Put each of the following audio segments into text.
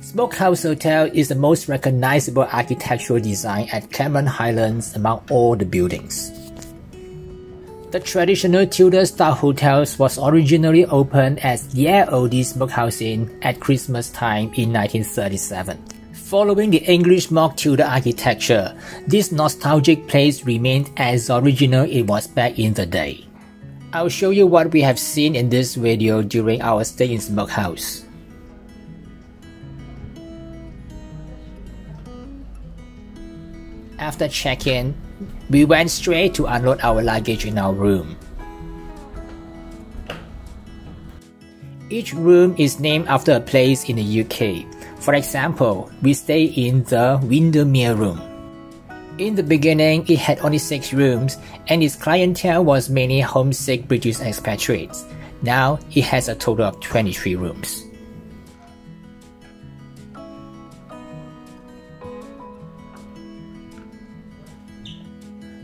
Smokehouse Hotel is the most recognizable architectural design at Cameron Highlands among all the buildings. The traditional Tudor-style hotels was originally opened as Ye Olde Smokehouse Inn at Christmas time in 1937. Following the English mock Tudor architecture, this nostalgic place remained as original it was back in the day. I'll show you what we have seen in this video during our stay in Smokehouse. After check-in, we went straight to unload our luggage in our room. Each room is named after a place in the UK. For example, we stay in the Windermere room. In the beginning, it had only 6 rooms and its clientele was mainly homesick British expatriates. Now, it has a total of 23 rooms.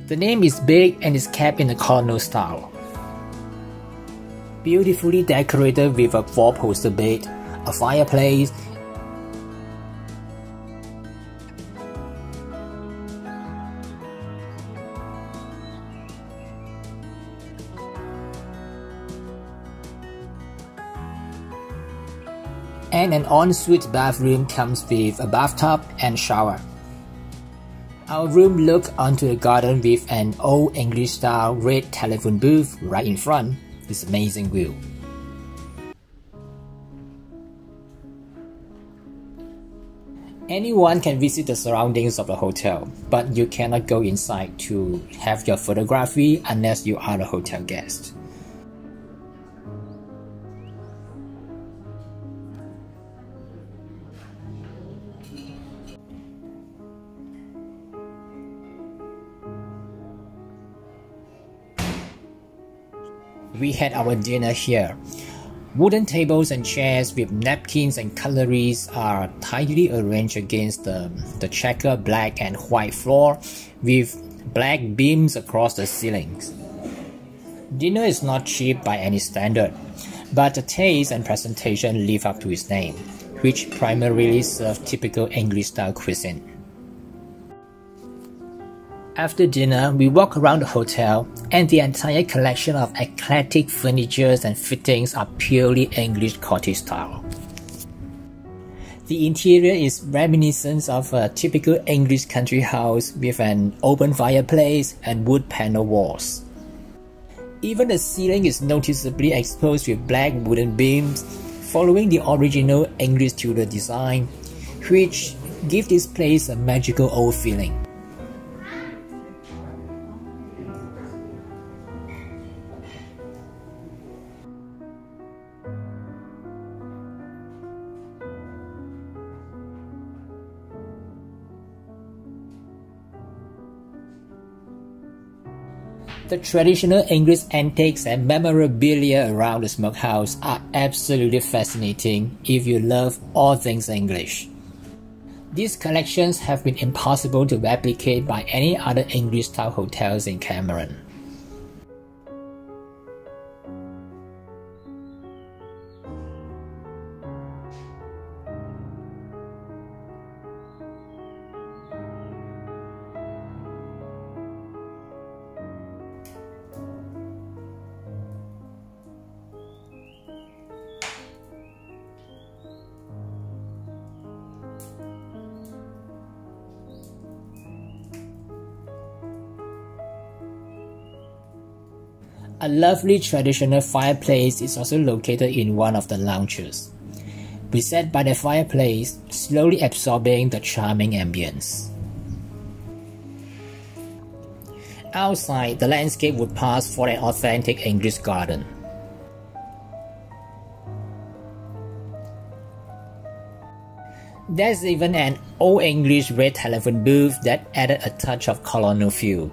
The name is big and is kept in the colonial style. Beautifully decorated with a four-poster bed, a fireplace, and an ensuite bathroom comes with a bathtub and shower. Our room looked onto a garden with an old English style red telephone booth right in front. This amazing view. Anyone can visit the surroundings of the hotel, but you cannot go inside to have your photography unless you are a hotel guest. We had our dinner here. Wooden tables and chairs with napkins and cutleries are tidily arranged against the, the checker black and white floor with black beams across the ceilings. Dinner is not cheap by any standard, but the taste and presentation live up to its name, which primarily serve typical English-style cuisine. After dinner, we walk around the hotel, and the entire collection of eclectic furnitures and fittings are purely English cottage style. The interior is reminiscent of a typical English country house with an open fireplace and wood panel walls. Even the ceiling is noticeably exposed with black wooden beams, following the original English Tudor design, which give this place a magical old feeling. The traditional English antiques and memorabilia around the smokehouse are absolutely fascinating if you love all things English. These collections have been impossible to replicate by any other English-style hotels in Cameron. A lovely traditional fireplace is also located in one of the lounges. We sat by the fireplace, slowly absorbing the charming ambience. Outside, the landscape would pass for an authentic English garden. There's even an old English red telephone booth that added a touch of colonial feel.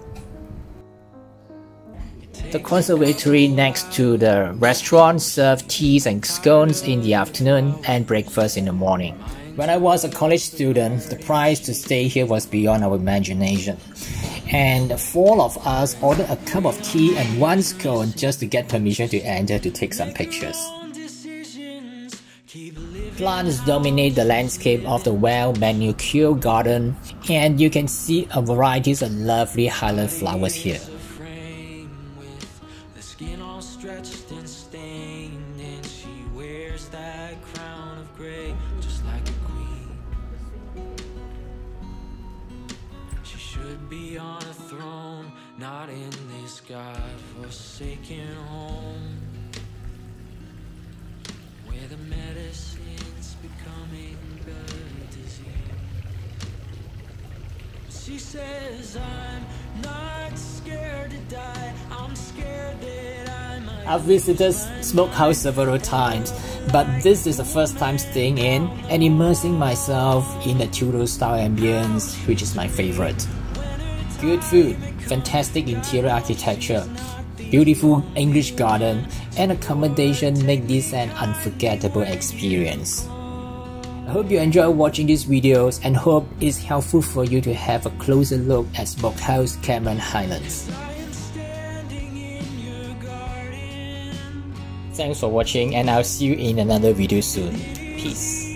The conservatory next to the restaurant served teas and scones in the afternoon and breakfast in the morning. When I was a college student, the price to stay here was beyond our imagination. And four of us ordered a cup of tea and one scone just to get permission to enter to take some pictures. Plants dominate the landscape of the well manicured garden, and you can see a variety of lovely Highland flowers here. Be on a throne, not in this God-forsaken home. Where the medicine's becoming a disease. She says, I'm not scared to die, I'm scared that I might... I've visited Smokehouse several times, but this is the first time staying in and immersing myself in the Tudor style ambience, which is my favorite good food, fantastic interior architecture, beautiful English garden, and accommodation make this an unforgettable experience. I hope you enjoy watching these videos and hope it's helpful for you to have a closer look at Smokehouse Cameron Highlands. Thanks for watching and I'll see you in another video soon. Peace.